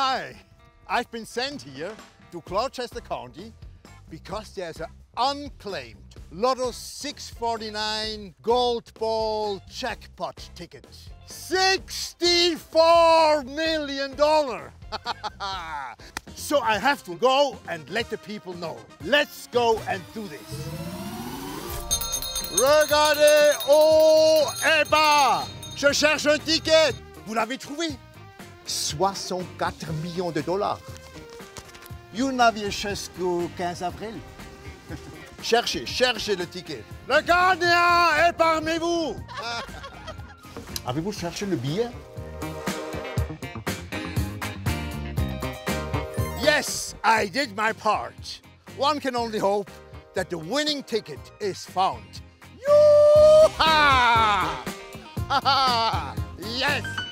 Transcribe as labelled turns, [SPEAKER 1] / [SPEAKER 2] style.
[SPEAKER 1] Hi, I've been sent here to Gloucester County because there's an unclaimed Lotto 649 Gold Ball jackpot ticket. $64 million! so I have to go and let the people know. Let's go and do this. Regardez oh, eh haut et bas! Je cherche un ticket! Vous l'avez trouvé? 64 millions de dollars. You n'aviez jusqu'au 15 avril. cherchez, cherchez le ticket. Le gardien est parmi vous. Avez-vous cherché le billet? Yes, I did my part. One can only hope that the winning ticket is found. Yoo-ha! Ha-ha! yes!